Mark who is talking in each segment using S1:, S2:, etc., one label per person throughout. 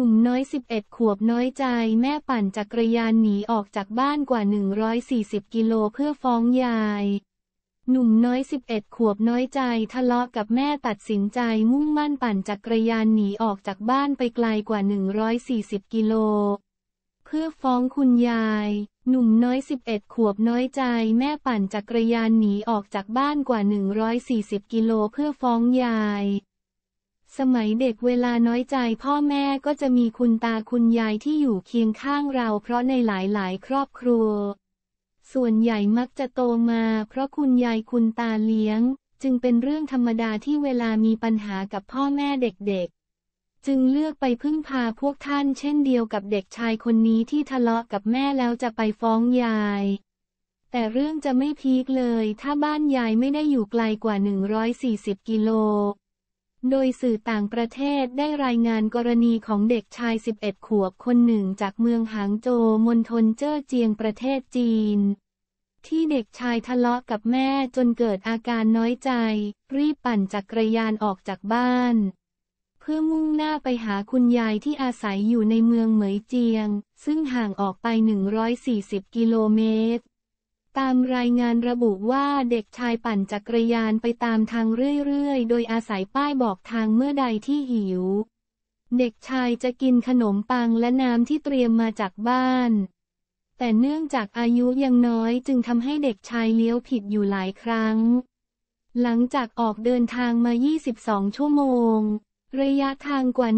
S1: หนุ่มน้อย 11 ขวบน้อยใจ แม่ปั่นจักรยานหนีออกจากบ้านกว่า 140 กิโลเพื่อฟ้องยาย หนุ่มน้อย 11 ขวบน้อยใจทะเลาะกับแม่ตัดสินใจมุ่งมั่นปั่นจักรยานหนีออกจากบ้านไปไกลกว่า 140 กิโล เพื่อฟ้องคุณยาย หนุ่มน้อย 11 ขวบน้อยใจ แม่ปั่นจักรยานหนีออกจากบ้านกว่า 140 กิโลเพื่อฟ้องยาย สมัยเด็กเวลาน้อยใจพ่อแม่ก็จะมีคุณตาคุณยายที่อยู่เคียงข้างเราเพราะในหลายๆ ครอบครัว ส่วนใหญ่มักจะโตมาเพราะคุณยายคุณตาเลี้ยง จึงเป็นเรื่องธรรมดาที่เวลามีปัญหากับพ่อแม่เด็กๆ จึงเลือกไปพึ่งพาพวกท่านเช่นเดียวกับเด็กชายคนนี้ที่ทะเลาะกับแม่แล้วจะไปฟ้องยายแต่เรื่องจะไม่พีคเลยถ้าบ้านยายไม่ได้อยู่ไกลกว่า 140 กิโล โดยสื่อต่างประเทศได้รายงานกรณีของเด็กชาย 11 ขวบคนหนึ่งจากเมืองหางโจวมณฑลเจ้อเจียงประเทศจีน ที่เด็กชายทะเลาะกับแม่จนเกิดอาการน้อยใจ รีบปั่นจักรยานออกจากบ้าน เพื่อมุ่งหน้าไปหาคุณยายที่อาศัยอยู่ในเมืองเหมยเจียง ซึ่งห่างออกไป 140 กิโลเมตร ตามรายงานระบุว่าเด็กชายปั่นจักรยานไปตามทางเรื่อยๆ โดยอาศัยป้ายบอกทางเมื่อใดที่หิว เด็กชายจะกินขนมปังและน้ำที่เตรียมมาจากบ้าน แต่เนื่องจากอายุยังน้อยจึงทำให้เด็กชายเลี้ยวผิดอยู่หลายครั้ง หลังจากออกเดินทางมา 22 ชั่วโมง ระยะทางกว่า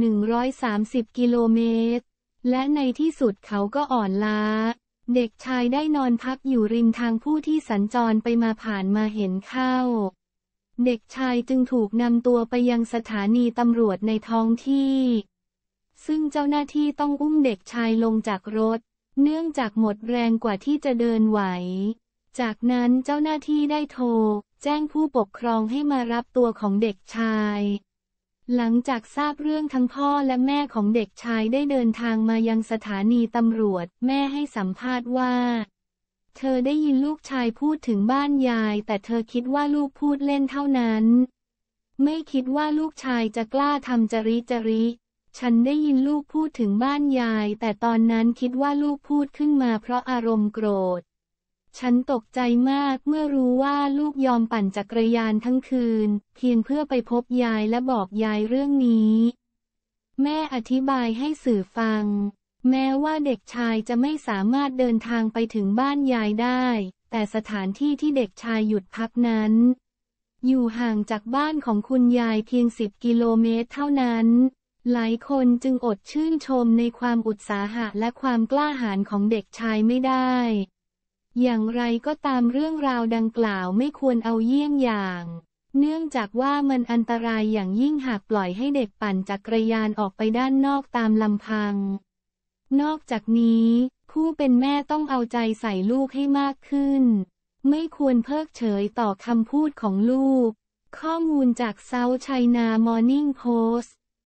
S1: 130 กิโลเมตร และในที่สุดเขาก็อ่อนล้า เด็กชายได้นอนพักอยู่ริมทางผู้ที่สัญจรไปมาผ่านมาเห็นเข้า เด็กชายจึงถูกนำตัวไปยังสถานีตำรวจในท้องที่ ซึ่งเจ้าหน้าที่ต้องอุ้มเด็กชายลงจากรถ เนื่องจากหมดแรงกว่าที่จะเดินไหว จากนั้นเจ้าหน้าที่ได้โทร แจ้งผู้ปกครองให้มารับตัวของเด็กชาย หลังจากทราบเรื่องทั้งพ่อและแม่ของเด็กชายได้เดินทางมายังสถานีตำรวจ แม่ให้สัมภาษณ์ว่า เธอได้ยินลูกชายพูดถึงบ้านยาย แต่เธอคิดว่าลูกพูดเล่นเท่านั้น ไม่คิดว่าลูกชายจะกล้าทำจริจริ ฉันได้ยินลูกพูดถึงบ้านยาย แต่ตอนนั้นคิดว่าลูกพูดขึ้นมาเพราะอารมณ์โกรธ ฉันตกใจมากเมื่อรู้ว่าลูกยอมปั่นจักรยานทั้งคืน เพียงเพื่อไปพบยายและบอกยายเรื่องนี้ แม่อธิบายให้สื่อฟัง แม้ว่าเด็กชายจะไม่สามารถเดินทางไปถึงบ้านยายได้ แต่สถานที่ที่เด็กชายหยุดพักนั้น อยู่ห่างจากบ้านของคุณยายเพียงสิบกิโลเมตรเท่านั้น หลายคนจึงอดชื่นชมในความอุตสาหะและความกล้าหาญของเด็กชายไม่ได้ อย่างไรก็ตามเรื่องราวดังกล่าวไม่ควรเอาเยี่ยงอย่าง เนื่องจากว่ามันอันตรายอย่างยิ่งหากปล่อยให้เด็กปั่นจักรยานออกไปด้านนอกตามลำพัง นอกจากนี้ ผู้เป็นแม่ต้องเอาใจใส่ลูกให้มากขึ้น ไม่ควรเพิกเฉยต่อคำพูดของลูก ข้อมูลจาก South China Morning Post